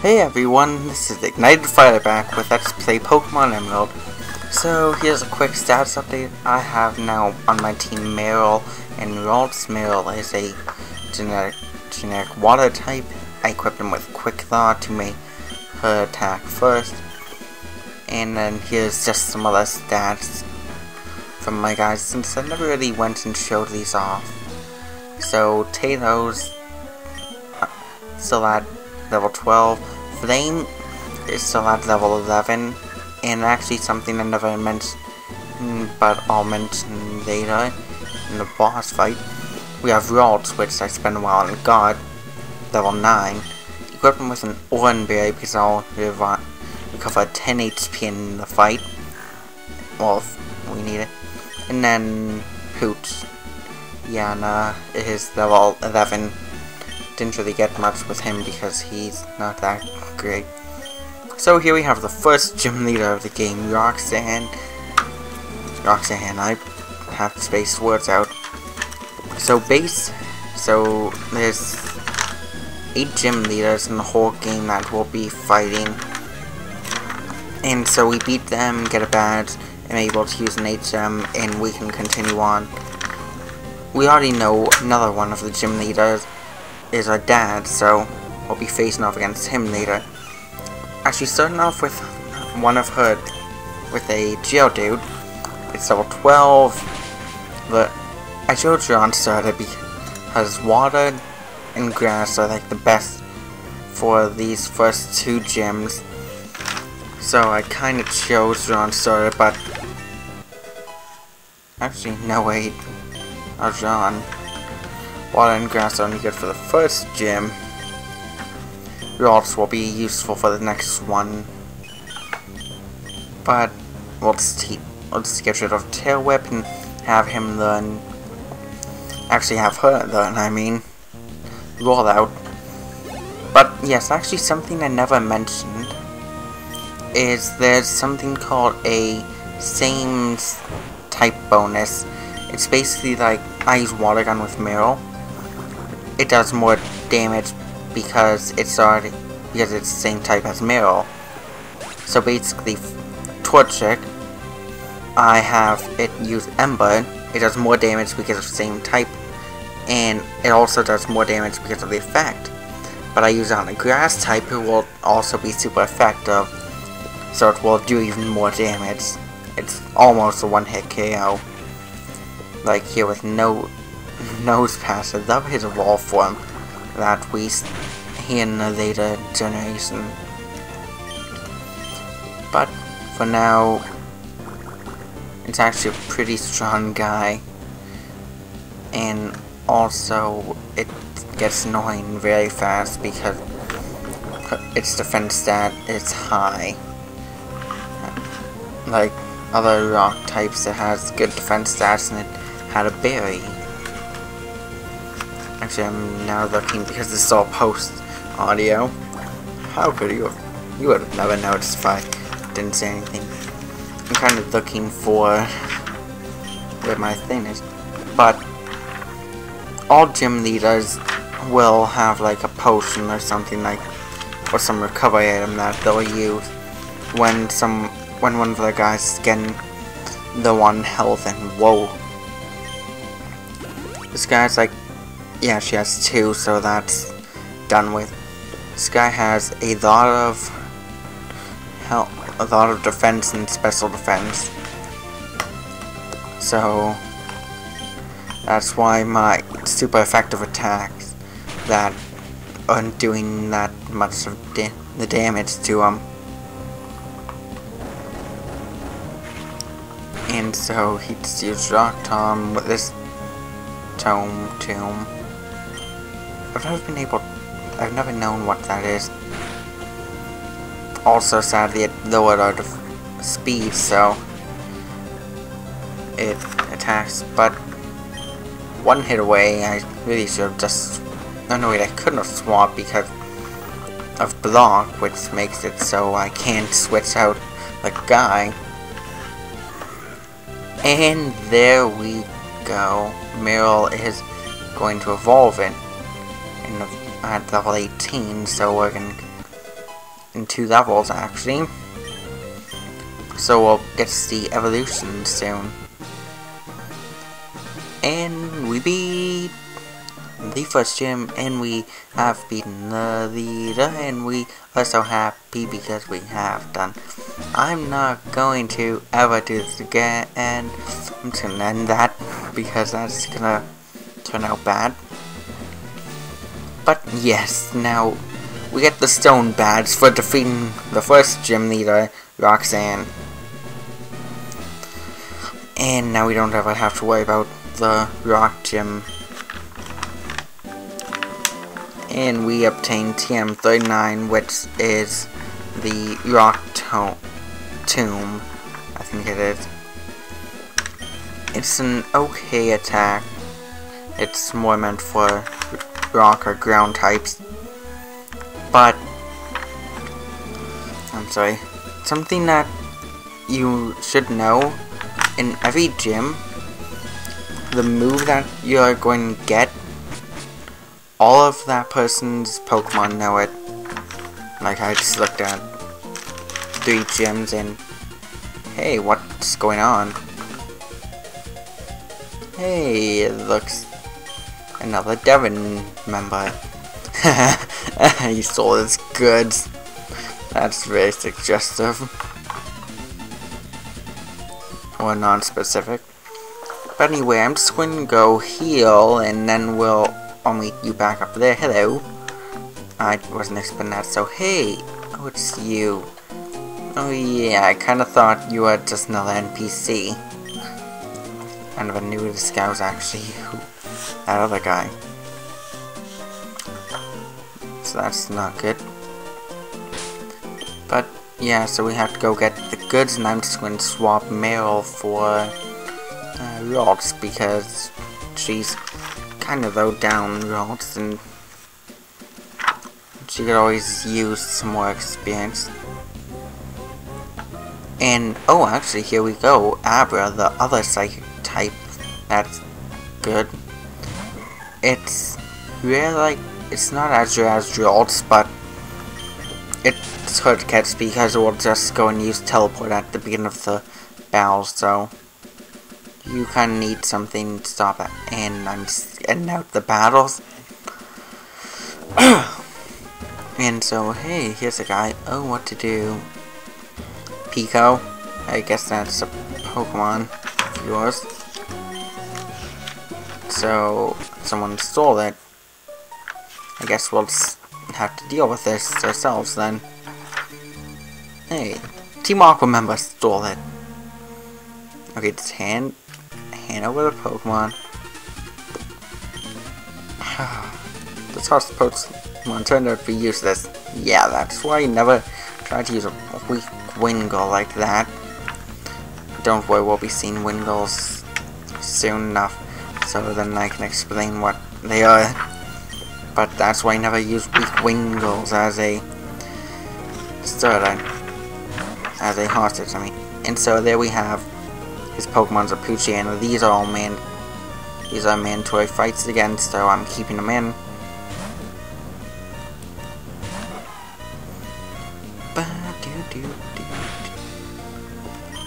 Hey everyone, this is IgnitedFighter back with Let's Play Pokemon Emerald. So here's a quick status update. I have now on my team Marill, and Ralts Marill is a generic, generic water type. I equipped him with Quick Claw to make her attack first. And then here's just some other stats from my guys since I never really went and showed these off. So Tato's uh, still at level 12. Flame is still at level 11. And actually something I never mentioned, mm, but I'll mention later in the boss fight. We have Ralts, which I spent a while on God, level 9. Equip him with an Oran Berry because I'll recover 10 HP in the fight. Well, we need it. And then Hoots. Yana is level 11 didn't really get much with him because he's not that great. So here we have the first gym leader of the game, Roxanne. Roxanne, I have to space words out. So base, so there's eight gym leaders in the whole game that will be fighting. And so we beat them, get a badge, and able to use an HM, and we can continue on. We already know another one of the gym leaders, is our dad, so we'll be facing off against him later. Actually, starting off with one of her, with a Geodude. It's level 12, but I on starter because water and grass are like the best for these first two gyms. So I kind of chose John starter, but actually, no wait, not Water and grass are only good for the first gym. Rocks will be useful for the next one. But just, we'll get rid of Tail Whip and have him learn. Actually, have her learn, I mean. Roll out. But yes, actually, something I never mentioned is there's something called a same type bonus. It's basically like I use Water Gun with Marill it does more damage because it's already because it's the same type as Marill. So basically, Torchic, I have it use Ember. It does more damage because of the same type, and it also does more damage because of the effect. But I use it on a grass type, it will also be super effective, so it will do even more damage. It's almost a one-hit KO. Like here with no Nosepass. That love his evolved form that we see in the later generation. But for now, it's actually a pretty strong guy. And also, it gets annoying very fast because its defense stat is high. Like other rock types, it has good defense stats and it had a berry. Actually, I'm now looking because this is all post audio. How could you? You would have never noticed if I didn't say anything. I'm kind of looking for where my thing is. But all gym leaders will have like a potion or something like or some recovery item that they'll use when some when one of the guys is getting the one health and whoa. This guy's like yeah, she has two, so that's done with. Sky has a lot of help, a lot of defense and special defense. So that's why my super effective attacks that aren't doing that much of da the damage to them. And so he just used Rock Tomb with this Tome Tomb. I've never been able... I've never known what that is. Also, sadly, it lowered our speed, so... It attacks, but... One hit away, I really should have just... No, no, wait, I couldn't have swapped because of block, which makes it so I can't switch out the guy. And there we go. Marill is going to evolve it at level 18, so we're gonna in two levels actually. So we'll get to see evolution soon. And we beat the first gym and we have beaten the leader and we are so happy because we have done. I'm not going to ever do this again and I'm just gonna end that because that's gonna turn out bad. But yes, now we get the stone badge for defeating the first gym leader, Roxanne. And now we don't ever have to worry about the rock gym. And we obtain TM39, which is the rock to tomb. I think it is. It's an okay attack. It's more meant for rock or ground types. But, I'm sorry, something that you should know in every gym, the move that you're going to get, all of that person's Pokemon know it. Like, I just looked at three gyms and, hey, what's going on? Hey, it looks another Devon member. he stole his goods. That's very suggestive. Or non-specific. But anyway, I'm just going to go heal, and then we'll I'll meet you back up there. Hello. I wasn't expecting that, so hey. Oh, it's you. Oh yeah, I kinda thought you were just another NPC. Never knew this guy was actually that other guy so that's not good. But yeah, so we have to go get the goods, and I'm just going to swap Marill for uh, Ralts because she's kind of low down Ralts, and she could always use some more experience. And, oh, actually, here we go. Abra, the other psychic type. That's good. It's really like it's not as good as Jolts, but it's hard to catch because it will just go and use teleport at the beginning of the battle, so you kind of need something to stop it. And I'm getting out the battles. and so, hey, here's a guy. Oh, what to do? Peeko. I guess that's a Pokemon of yours. So, someone stole it. I guess we'll have to deal with this ourselves then. Hey, Team Aqua member stole it. Okay, just hand, hand over the Pokemon. this horse Pokemon turned out to be useless. Yeah, that's why you never try to use a weak Wingull like that. Don't worry, we'll be seeing Wingulls soon enough, so then I can explain what they are but that's why I never use weak Wingulls as a starter, as a hostage, I mean. And so there we have his Pokemon's a Poochyena. These are all man, these are mandatory fights again, so I'm keeping them in.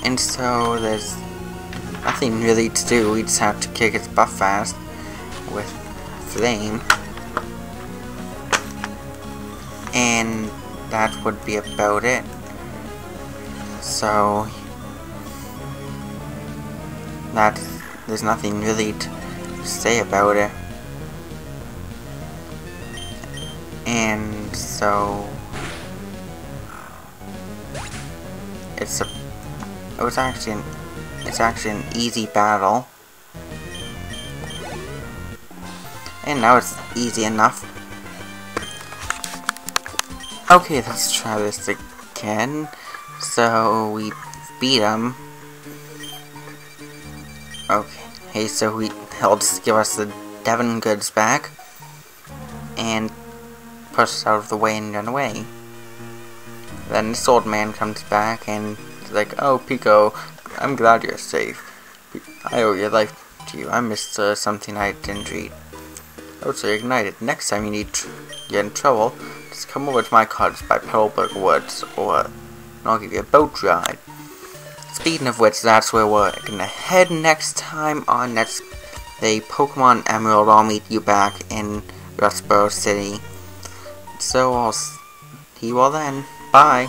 And so there's nothing really to do, we just have to kick its butt fast with Flame. and that would be about it. So that there's nothing really to say about it. And so it's a it was actually an, it's actually an easy battle and now it's easy enough Okay, let's try this again. So, we beat him. Okay, hey, so we, he'll just give us the Devon goods back. And push us out of the way and run away. Then this old man comes back and like, Oh, Peeko, I'm glad you're safe. I owe your life to you. I missed uh, something I didn't read. So you're ignited. Next time you need get in trouble, just come over to my cottage by Petalburg Woods, or I'll give you a boat ride. Speaking of which, that's where we're gonna head next time on next the Pokemon Emerald. I'll meet you back in Rustboro City. So I'll see you all then. Bye.